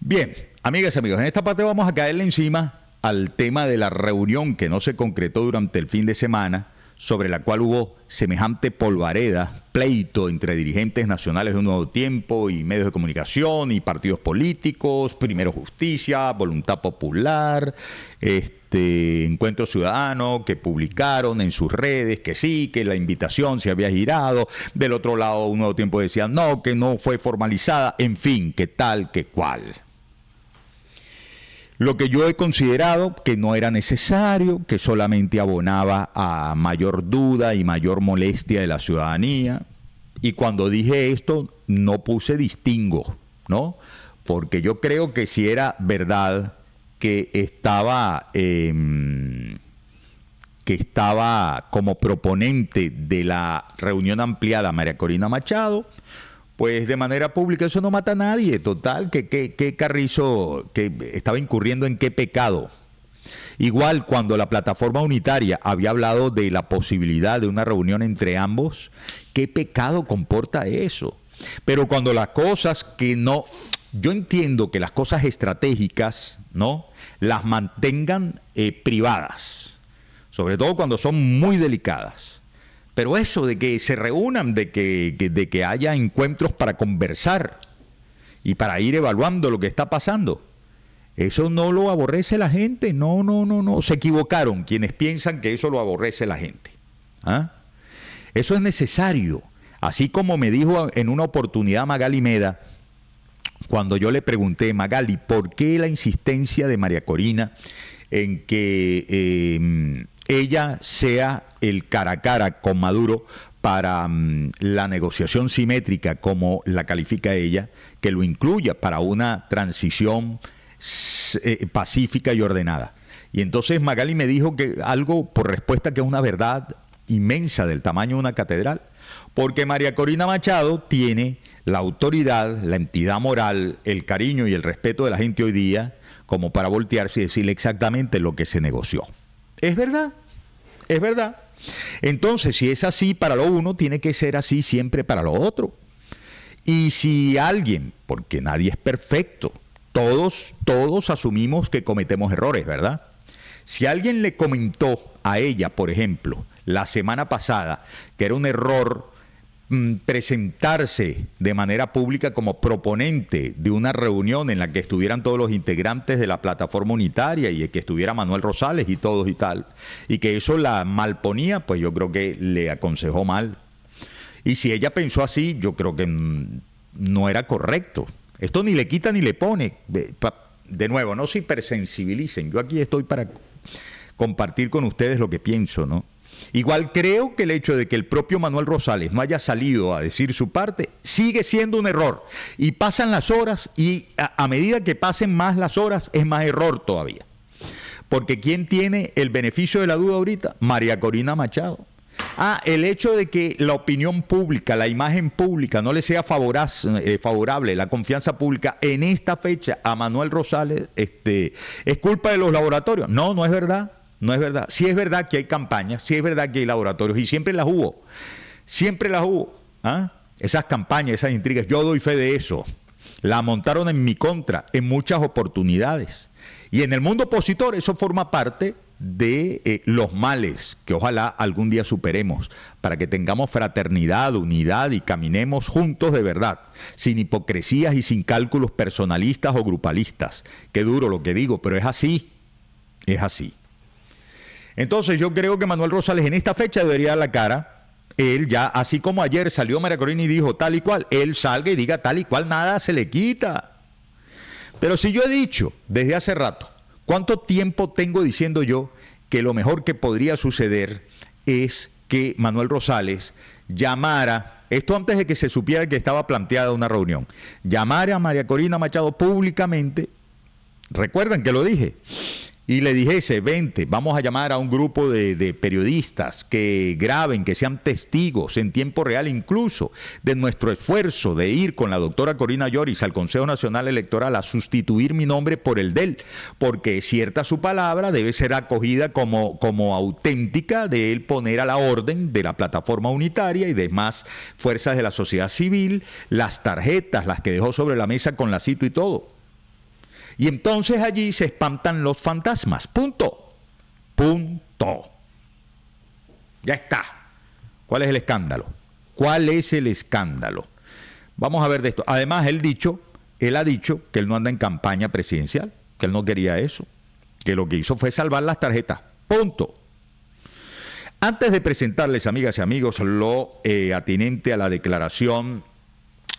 Bien, amigas y amigos, en esta parte vamos a caerle encima al tema de la reunión que no se concretó durante el fin de semana sobre la cual hubo semejante polvareda, pleito entre dirigentes nacionales de un nuevo tiempo y medios de comunicación y partidos políticos, primero justicia, voluntad popular, este encuentro ciudadano que publicaron en sus redes que sí, que la invitación se había girado, del otro lado un nuevo tiempo decía no, que no fue formalizada, en fin, que tal, que cual. Lo que yo he considerado que no era necesario, que solamente abonaba a mayor duda y mayor molestia de la ciudadanía. Y cuando dije esto, no puse distingo, ¿no? Porque yo creo que si era verdad que estaba, em, que estaba como proponente de la reunión ampliada María Corina Machado, pues de manera pública eso no mata a nadie. Total, que, que, Carrizo que estaba incurriendo en qué pecado. Igual cuando la plataforma unitaria había hablado de la posibilidad de una reunión entre ambos, ¿qué pecado comporta eso? Pero cuando las cosas que no, yo entiendo que las cosas estratégicas, ¿no? Las mantengan eh, privadas, sobre todo cuando son muy delicadas. Pero eso de que se reúnan, de que, de que haya encuentros para conversar y para ir evaluando lo que está pasando, eso no lo aborrece la gente. No, no, no, no. Se equivocaron quienes piensan que eso lo aborrece la gente. ¿Ah? Eso es necesario. Así como me dijo en una oportunidad Magali Meda, cuando yo le pregunté, Magali, ¿por qué la insistencia de María Corina en que eh, ella sea el cara a cara con Maduro para mm, la negociación simétrica, como la califica ella, que lo incluya para una transición eh, pacífica y ordenada. Y entonces Magali me dijo que algo por respuesta que es una verdad inmensa del tamaño de una catedral, porque María Corina Machado tiene la autoridad, la entidad moral, el cariño y el respeto de la gente hoy día como para voltearse y decirle exactamente lo que se negoció. Es verdad, es verdad. Entonces, si es así para lo uno, tiene que ser así siempre para lo otro. Y si alguien, porque nadie es perfecto, todos, todos asumimos que cometemos errores, ¿verdad? Si alguien le comentó a ella, por ejemplo, la semana pasada, que era un error presentarse de manera pública como proponente de una reunión en la que estuvieran todos los integrantes de la plataforma unitaria y que estuviera Manuel Rosales y todos y tal, y que eso la malponía, pues yo creo que le aconsejó mal. Y si ella pensó así, yo creo que mm, no era correcto. Esto ni le quita ni le pone. De nuevo, no se hipersensibilicen. Yo aquí estoy para compartir con ustedes lo que pienso, ¿no? Igual creo que el hecho de que el propio Manuel Rosales no haya salido a decir su parte sigue siendo un error. Y pasan las horas y a, medida que pasen más las horas es más error todavía. Porque ¿quién tiene el beneficio de la duda ahorita? María Corina Machado. Ah, el hecho de que la opinión pública, la imagen pública no le sea eh, favorable, la confianza pública en esta fecha a Manuel Rosales, este, ¿es culpa de los laboratorios? No, no es verdad. No es verdad. Sí es verdad que hay campañas, sí es verdad que hay laboratorios y siempre las hubo. Siempre las hubo. ¿ah? Esas campañas, esas intrigas, yo doy fe de eso. La montaron en mi contra en muchas oportunidades. Y en el mundo opositor eso forma parte de eh, los males que ojalá algún día superemos para que tengamos fraternidad, unidad y caminemos juntos de verdad, sin hipocresías y sin cálculos personalistas o grupalistas. Qué duro lo que digo, pero es así, es así. Entonces yo creo que Manuel Rosales en esta fecha debería dar la cara. Él ya, así como ayer salió María Corina y dijo tal y cual, él salga y diga tal y cual, nada se le quita. Pero si yo he dicho desde hace rato, ¿cuánto tiempo tengo diciendo yo que lo mejor que podría suceder es que Manuel Rosales llamara, esto antes de que se supiera que estaba planteada una reunión, llamara a María Corina Machado públicamente, recuerdan que lo dije, y le dijese, vente, vamos a llamar a un grupo de, periodistas que graben, que sean testigos en tiempo real incluso de nuestro esfuerzo de ir con la doctora Corina Lloris al Consejo Nacional Electoral a sustituir mi nombre por el de él, porque cierta su palabra debe ser acogida como, como auténtica de él poner a la orden de la plataforma unitaria y demás fuerzas de la sociedad civil las tarjetas, las que dejó sobre la mesa con la cito y todo. Y entonces allí se espantan los fantasmas. Punto. Punto. Ya está. ¿Cuál es el escándalo? ¿Cuál es el escándalo? Vamos a ver de esto. Además, él dicho, él ha dicho que él no anda en campaña presidencial, que él no quería eso, que lo que hizo fue salvar las tarjetas. Punto. Antes de presentarles, amigas y amigos, lo eh, atinente a la declaración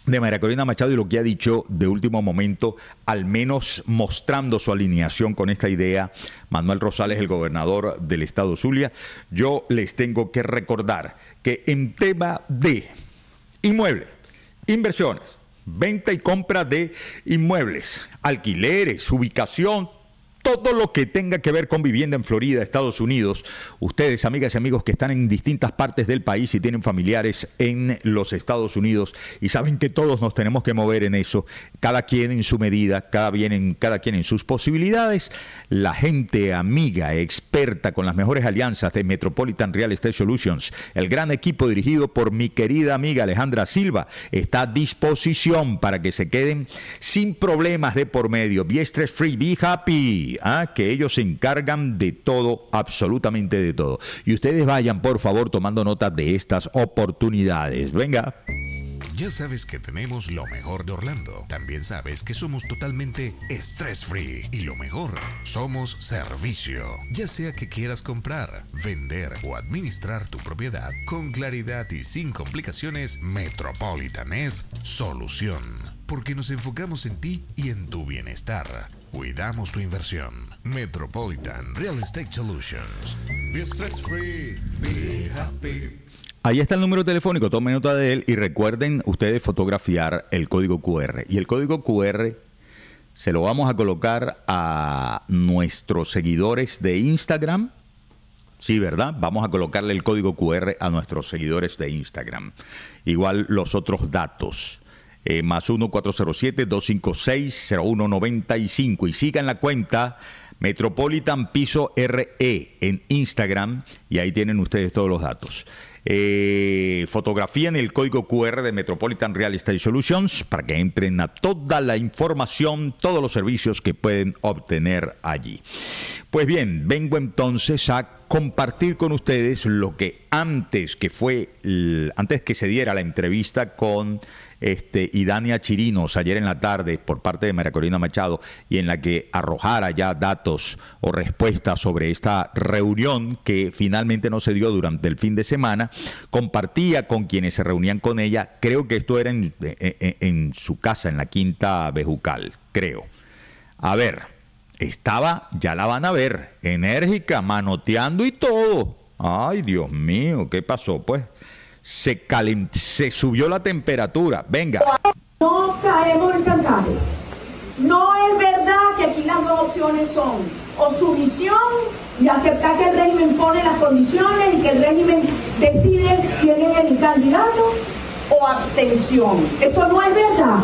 de María Corina Machado y lo que ha dicho de último momento, al menos mostrando su alineación con esta idea, Manuel Rosales, el gobernador del estado Zulia, yo les tengo que recordar que en tema de inmuebles, inversiones, venta y compra de inmuebles, alquileres, ubicación, todo lo que tenga que ver con vivienda en Florida, Estados Unidos. Ustedes, amigas y amigos que están en distintas partes del país y tienen familiares en los Estados Unidos y saben que todos nos tenemos que mover en eso, cada quien en su medida, cada, en, cada quien en sus posibilidades. La gente amiga, experta con las mejores alianzas de Metropolitan Real Estate Solutions, el gran equipo dirigido por mi querida amiga Alejandra Silva, está a disposición para que se queden sin problemas de por medio. Be stress free, be happy. Que ellos se encargan de todo, absolutamente de todo. Y ustedes vayan, por favor, tomando nota de estas oportunidades. Venga. Ya sabes que tenemos lo mejor de Orlando. También sabes que somos totalmente stress free. Y lo mejor, somos servicio. Ya sea que quieras comprar, vender o administrar tu propiedad con claridad y sin complicaciones, Metropolitan es solución. Porque nos enfocamos en ti y en tu bienestar. Cuidamos tu inversión. Metropolitan Real Estate Solutions. Ahí está el número telefónico, tomen nota de él y recuerden ustedes fotografiar el código QR. Y el código QR se lo vamos a colocar a nuestros seguidores de Instagram. Sí, ¿verdad? Vamos a colocarle el código QR a nuestros seguidores de Instagram. Igual los otros datos eh, más 1-407-256-0195 y sigan la cuenta Metropolitan Piso RE en Instagram y ahí tienen ustedes todos los datos. Eh, fotografían el código QR de Metropolitan Real Estate Solutions para que entren a toda la información, todos los servicios que pueden obtener allí. Pues bien, vengo entonces a compartir con ustedes lo que antes que fue, antes que se diera la entrevista con este, y Dania Chirinos ayer en la tarde por parte de María Corina Machado y en la que arrojara ya datos o respuestas sobre esta reunión que finalmente no se dio durante el fin de semana, compartía con quienes se reunían con ella, creo que esto era en, en su casa, en la Quinta Bejucal, creo. A ver, estaba, ya la van a ver, enérgica, manoteando y todo. Ay, Dios mío, ¿qué pasó? Pues se, se subió la temperatura. Venga. No caemos en chantaje. No es verdad que aquí las dos opciones son o sumisión y aceptar que el régimen pone las condiciones y que el régimen decide quién es el candidato o abstención. Eso no es verdad.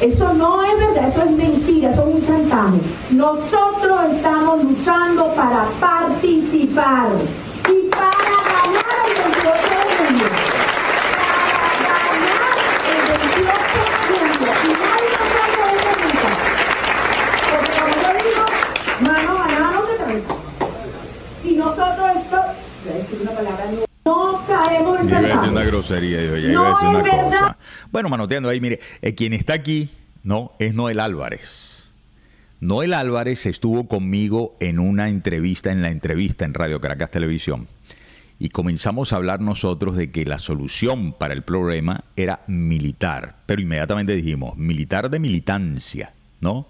Eso no es verdad, eso es mentira, eso es un chantaje. Nosotros estamos luchando para participar y para ganar el 28 de junio. Para ganar el 28 de junio. Y nadie nos saca de esa lucha. Porque como yo digo, mano a mano se tranca. Y nosotros esto, voy a decir una palabra, no, no caemos en Yo iba a decir una grosería, yo ya iba a decir una cosa. Bueno, manoteando ahí, mire, eh, quien está aquí, no, es Noel Álvarez. Noel Álvarez estuvo conmigo en una entrevista, en la entrevista en Radio Caracas Televisión, y comenzamos a hablar nosotros de que la solución para el problema era militar, pero inmediatamente dijimos, militar de militancia, ¿no?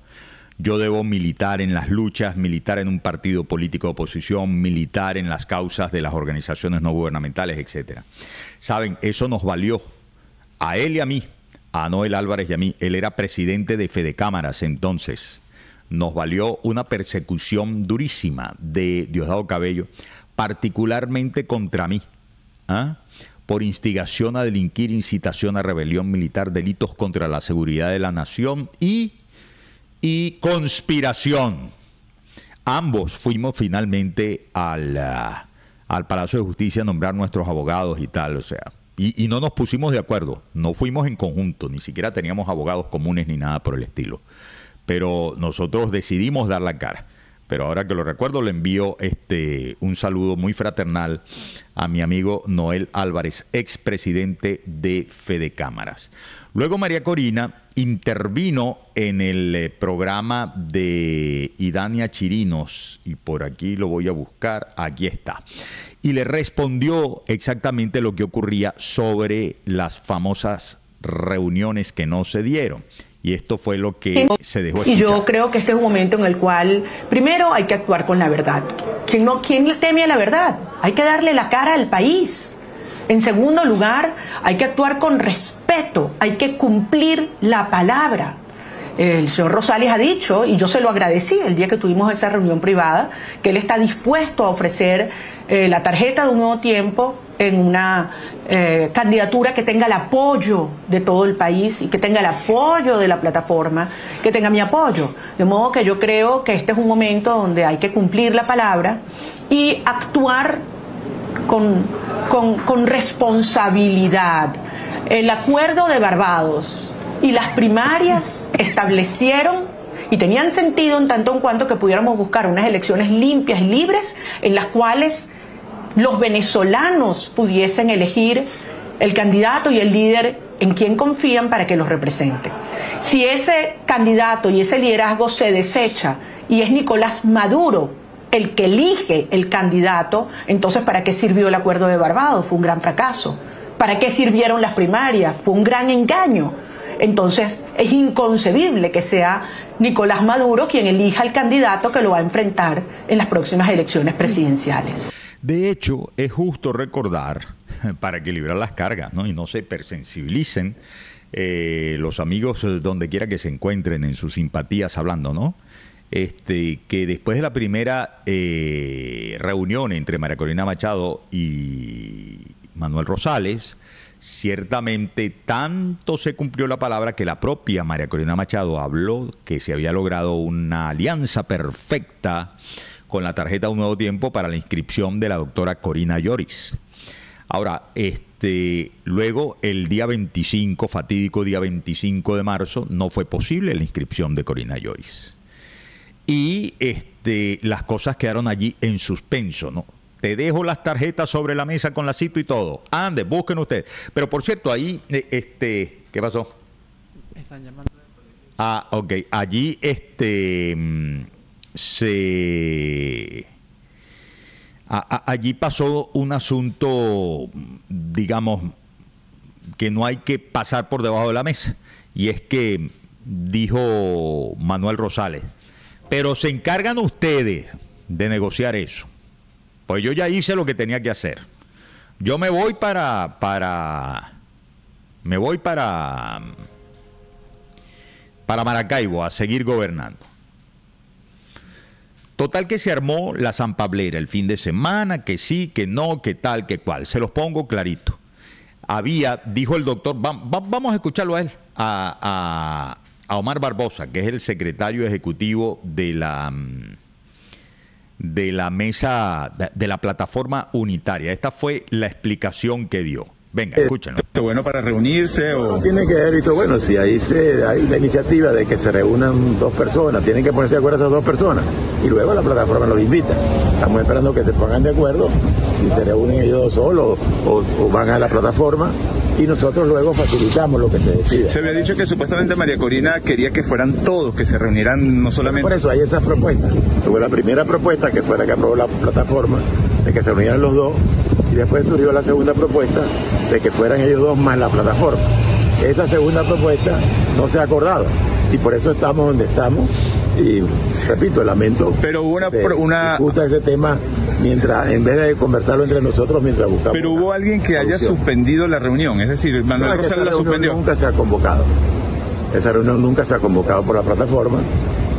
Yo debo militar en las luchas, militar en un partido político de oposición, militar en las causas de las organizaciones no gubernamentales, etc. Saben, eso nos valió a él y a mí, a Noel Álvarez y a mí. Él era presidente de Fede Cámaras entonces nos valió una persecución durísima de Diosdado Cabello, particularmente contra mí, ¿ah? por instigación a delinquir, incitación a rebelión militar, delitos contra la seguridad de la nación y, y conspiración. Ambos fuimos finalmente al, ah, al Palacio de Justicia a nombrar nuestros abogados y tal, o sea, y, y, no nos pusimos de acuerdo, no fuimos en conjunto, ni siquiera teníamos abogados comunes ni nada por el estilo. Pero nosotros decidimos dar la cara. Pero ahora que lo recuerdo, le envío este, un saludo muy fraternal a mi amigo Noel Álvarez, expresidente de Fede Cámaras. Luego María Corina intervino en el eh, programa de Idania Chirinos, y por aquí lo voy a buscar, aquí está y le respondió exactamente lo que ocurría sobre las famosas reuniones que no se dieron. Y esto fue lo que se dejó escuchar. Y yo creo que este es un momento en el cual, primero, hay que actuar con la verdad. ¿Quién, no, quién le teme a la verdad? Hay que darle la cara al país. En segundo lugar, hay que actuar con respeto, hay que cumplir la palabra. El señor Rosales ha dicho, y yo se lo agradecí el día que tuvimos esa reunión privada, que él está dispuesto a ofrecer eh, la tarjeta de un nuevo tiempo en una eh, candidatura que tenga el apoyo de todo el país y que tenga el apoyo de la plataforma, que tenga mi apoyo. De modo que yo creo que este es un momento donde hay que cumplir la palabra y actuar con, con, con responsabilidad. El acuerdo de Barbados y las primarias establecieron y tenían sentido en tanto en cuanto que pudiéramos buscar unas elecciones limpias y libres en las cuales los venezolanos pudiesen elegir el candidato y el líder en quien confían para que los represente. Si ese candidato y ese liderazgo se desecha y es Nicolás Maduro el que elige el candidato, entonces ¿para qué sirvió el acuerdo de Barbados? Fue un gran fracaso. ¿Para qué sirvieron las primarias? Fue un gran engaño. Entonces es inconcebible que sea Nicolás Maduro quien elija el candidato que lo va a enfrentar en las próximas elecciones presidenciales. De hecho, es justo recordar, para equilibrar las cargas y no se persensibilicen eh, los amigos donde quiera que se encuentren en sus simpatías hablando, ¿no? Este, que después de la primera eh, reunión entre María Corina Machado y Manuel Rosales, ciertamente tanto se cumplió la palabra que la propia María Corina Machado habló que se había logrado una alianza perfecta con la tarjeta Un Nuevo Tiempo para la inscripción de la doctora Corina Lloris. Ahora, este, luego el día 25, fatídico día 25 de marzo, no fue posible la inscripción de Corina Lloris. Y este, las cosas quedaron allí en suspenso, ¿no? Te dejo las tarjetas sobre la mesa con la cito y todo. Ande, busquen ustedes. Pero por cierto, ahí, eh, este, ¿qué pasó? Están llamando. Ah, ok. Allí, este mm, se... allí pasó un asunto, digamos, que no hay que pasar por debajo de la mesa. Y es que dijo Manuel Rosales, pero se encargan ustedes de negociar eso. Pues yo ya hice lo que tenía que hacer. Yo me voy para, para, me voy para, para Maracaibo a seguir gobernando. Total que se armó la zampablera el fin de semana, que sí, que no, que tal, que cual. Se los pongo clarito. Había, dijo el doctor, vamos a escucharlo a él, a, Omar Barbosa, que es el secretario ejecutivo de la, mm, de la mesa, de la plataforma unitaria. Esta fue la explicación que dio. Venga, eh, escúchenlo. ¿Es bueno para reunirse o...? tiene que ver, visto bueno, si ahí se, hay la iniciativa de que se reúnan dos personas, tienen que ponerse de acuerdo esas dos personas y luego la plataforma los invita. Estamos esperando que se pongan de acuerdo, si se reúnen ellos dos solos o, van a la plataforma y nosotros luego facilitamos lo que se decide. Se había dicho que supuestamente María Corina quería que fueran todos, que se reunieran no solamente... Por eso hay esas propuestas. Fue la primera propuesta que fue la que aprobó la plataforma, de que se reunieran los dos y después surgió la segunda propuesta de que fueran ellos dos más la plataforma. Esa segunda propuesta no se ha acordado. Y por eso estamos donde estamos. Y repito, lamento pero hubo una, una... ese tema mientras en vez de conversarlo entre nosotros mientras buscamos pero hubo alguien que haya suspendido la reunión es decir Manuel Rosales la suspendió. nunca se ha convocado. Esa reunión nunca se ha convocado por la plataforma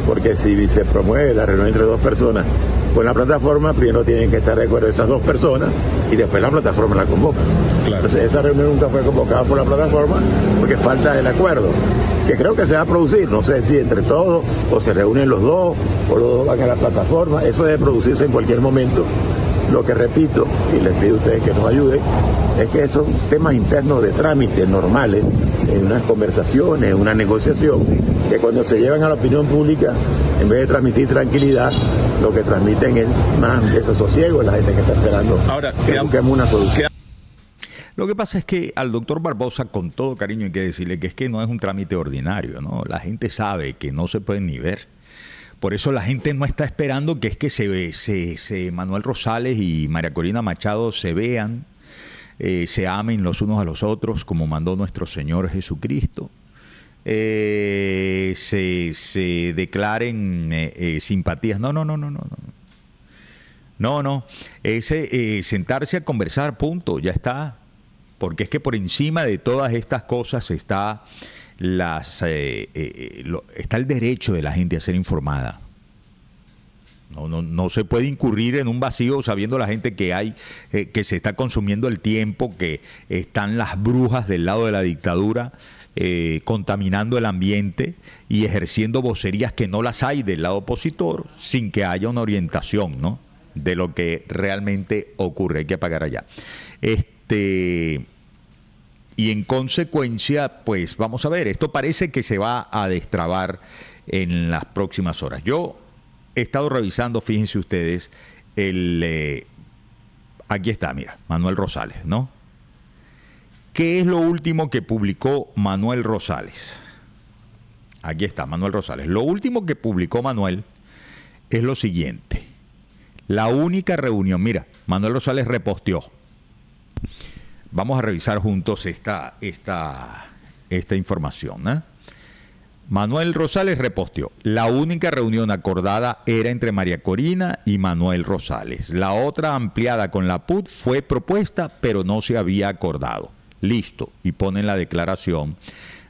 porque si se promueve la reunión entre dos personas con la plataforma, primero tienen que estar de acuerdo esas dos personas y después la plataforma la convoca. Entonces esa reunión nunca fue convocada por la plataforma porque falta el acuerdo, que creo que se va a producir, no sé si entre todos o se reúnen los dos o los dos van a la plataforma, eso debe producirse en cualquier momento. Lo que repito, y les pido a ustedes que nos ayuden, es que son temas internos de trámite normales, en unas conversaciones, en una negociación, que cuando se llevan a la opinión pública, en vez de transmitir tranquilidad, lo que transmiten es más desasosiego la gente que está esperando Ahora, que queda- busquemos una solución. Lo que pasa es que al doctor Barbosa, con todo cariño, hay que decirle que es que no es un trámite ordinario, ¿no? La gente sabe que no se puede ni ver. Por eso la gente no está esperando que es que se, se- se- Manuel Rosales y María Corina Machado se vean, eh, se amen los unos a los otros, como mandó nuestro Señor Jesucristo. eh, se, se declaren eh, simpatías. No, no, no, no, no. no. No, no. Es eh, sentarse a conversar, punto. Ya está. Porque es que por encima de todas estas cosas está las está el derecho de la gente a ser informada. No, no, no se puede incurrir en un vacío sabiendo la gente que hay, eh, que se está consumiendo el tiempo, que están las brujas del lado de la dictadura eh, contaminando el ambiente y ejerciendo vocerías que no las hay del lado opositor sin que haya una orientación, ¿no? De lo que realmente ocurre. Hay que apagar allá. Este. Y en consecuencia, pues vamos a ver, esto parece que se va a destrabar en las próximas horas. Yo he estado revisando, fíjense ustedes, el... eh, aquí está, mira, Manuel Rosales, ¿no? ¿Qué es lo último que publicó Manuel Rosales? Aquí está, Manuel Rosales. Lo último que publicó Manuel es lo siguiente. La única reunión, mira, Manuel Rosales reposteó. Vamos a revisar juntos esta, esta, esta información. ¿eh? Manuel Rosales reposteó. La única reunión acordada era entre María Corina y Manuel Rosales. La otra ampliada con la PUT fue propuesta, pero no se había acordado. Listo. Y ponen la declaración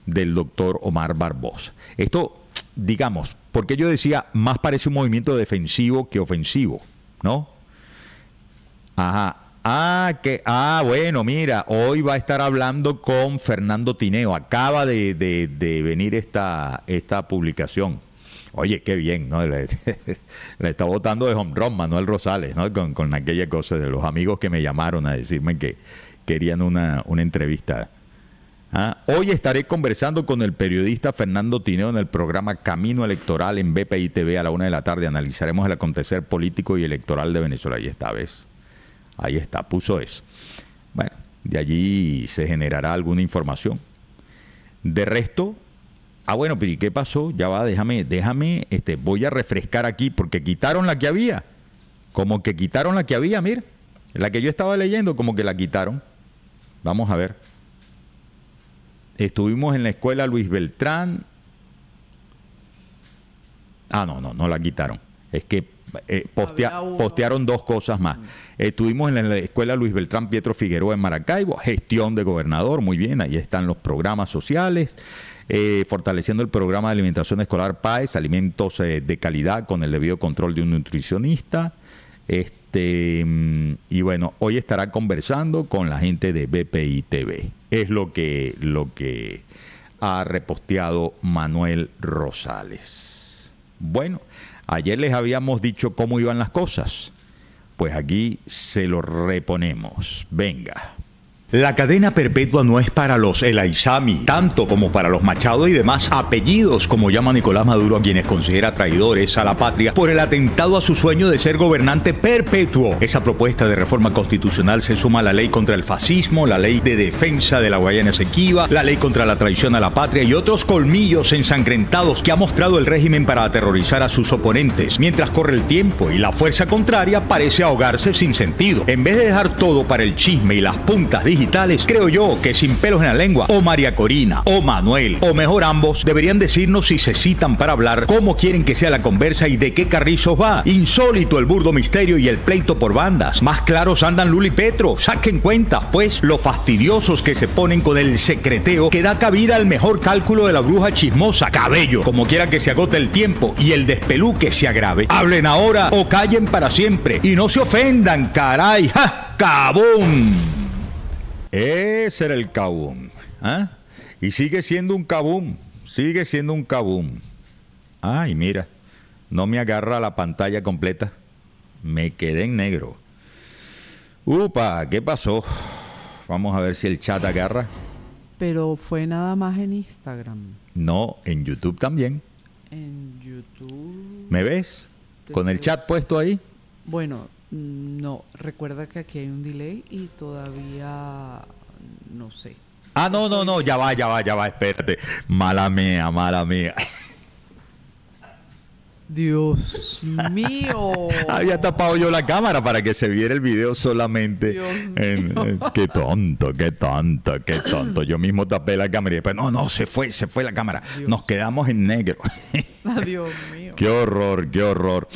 del doctor Omar Barbosa. Esto, digamos, porque yo decía, más parece un movimiento defensivo que ofensivo, ¿no? Ajá. Ah, que, ah, bueno, mira, hoy va a estar hablando con Fernando Tineo. Acaba de, de- de venir esta, esta publicación. Oye, qué bien, ¿no? Le, está votando de home run Manuel Rosales, ¿no? Con, con aquella cosa de los amigos que me llamaron a decirme que querían una, una entrevista. Ah, Hoy estaré conversando con el periodista Fernando Tineo en el programa Camino Electoral en BPI TV a la una de la tarde. Analizaremos el acontecer político y electoral de Venezuela. Ahí está, ¿ves? Ahí está, puso eso. Bueno, de allí se generará alguna información. De resto, ah, bueno, pero ¿y qué pasó? Ya va, déjame, déjame, este, voy a refrescar aquí porque quitaron la que había. Como que quitaron la que había, mira. La que yo estaba leyendo, como que la quitaron. Vamos a ver. Estuvimos en la escuela Luis Beltrán. Ah, no, no, no la quitaron. Es que eh, postea- postearon dos cosas más. Estuvimos en la escuela Luis Beltrán Pietro Figueroa en Maracaibo, gestión de gobernador, muy bien, ahí están los programas sociales, eh, fortaleciendo el programa de alimentación escolar PAES, alimentos eh, de calidad con el debido control de un nutricionista. Este, mm, y bueno, hoy estará conversando con la gente de BPI TV. Es lo que, lo que ha reposteado Manuel Rosales. Bueno, ayer les habíamos dicho cómo iban las cosas. Pues aquí se lo reponemos. Venga. La cadena perpetua no es para los El Aizami, tanto como para los Machado y demás apellidos, como llama Nicolás Maduro a quienes considera traidores a la patria por el atentado a su sueño de ser gobernante perpetuo. Esa propuesta de reforma constitucional se suma a la ley contra el fascismo, la ley de defensa de la Guayana Esequiba, la ley contra la traición a la patria y otros colmillos ensangrentados que ha mostrado el régimen para aterrorizar a sus oponentes. Mientras corre el tiempo y la fuerza contraria parece ahogarse sin sentido. En vez de dejar todo para el chisme y las puntas creo yo que sin pelos en la lengua, o María Corina, o Manuel, o mejor ambos, deberían decirnos si se citan para hablar, cómo quieren que sea la conversa y de qué carrizos va. Insólito el burdo misterio y el pleito por bandas. Más claros andan Luli Petro. Saquen cuenta, pues, lo fastidiosos que se ponen con el secreteo que da cabida al mejor cálculo de la bruja chismosa. Cabello, como quiera que se agote el tiempo y el despeluque se agrave. Hablen ahora o callen para siempre. Y no se ofendan, caray. ¡Ja! ¡Cabum! Ese era el cabum. ¿Ah? Y sigue siendo un cabum. Sigue siendo un cabum. Ay, mira. No me agarra la pantalla completa. Me quedé en negro. Upa, ¿qué pasó? Vamos a ver si el chat agarra. Pero fue nada más en Instagram. No, en YouTube también. En YouTube. ¿Me ves? Con el chat puesto ahí. Bueno, no. Recuerda que aquí hay un delay y todavía no sé. Ah, no, no, no, ya va, ya va, ya va, espérate. Mala mía, mala mía. Dios mío. Había tapado yo la cámara para que se viera el video solamente. Dios en- mío. en- qué tonto, qué tonto, qué tonto. Yo mismo tapé la cámara y después, no, no, se fue, se fue la cámara. Dios. Nos quedamos en negro. Ah, Dios mío. qué horror, qué horror.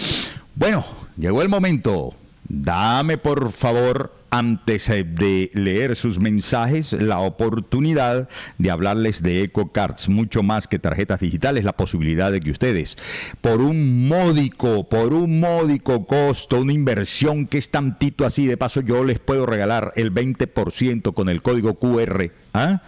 Bueno, llegó el momento. Dame, por favor, antes eh, de leer sus mensajes, la oportunidad de hablarles de EcoCards, mucho más que tarjetas digitales, la posibilidad de que ustedes, por un módico, por un módico costo, una inversión que es tantito así, de paso yo les puedo regalar el 20% con el código QR, ¿ah?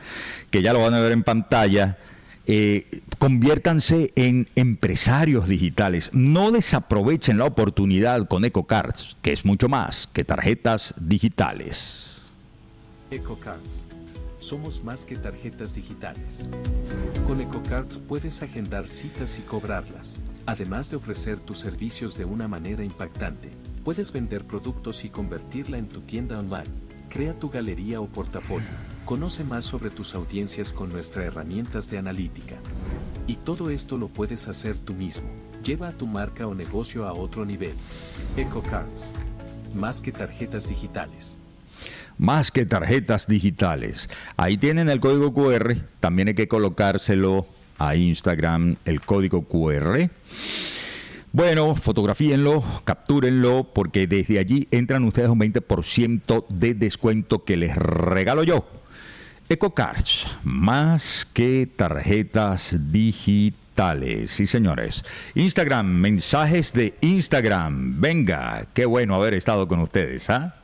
que ya lo van a ver en pantalla eh, conviértanse en empresarios digitales. No desaprovechen la oportunidad con EcoCards, que es mucho más que tarjetas digitales. EcoCards. Somos más que tarjetas digitales. Con EcoCards puedes agendar citas y cobrarlas. Además de ofrecer tus servicios de una manera impactante, puedes vender productos y convertirla en tu tienda online. Crea tu galería o portafolio. Conoce más sobre tus audiencias con nuestras herramientas de analítica. Y todo esto lo puedes hacer tú mismo. Lleva a tu marca o negocio a otro nivel. EcoCards. Más que tarjetas digitales. Más que tarjetas digitales. Ahí tienen el código QR. También hay que colocárselo a Instagram, el código QR. Bueno, fotografíenlo, captúrenlo, porque desde allí entran ustedes un 20% de descuento que les regalo yo. EcoCards, más que tarjetas digitales. Sí, señores. Instagram, mensajes de Instagram. Venga, qué bueno haber estado con ustedes, ¿ah?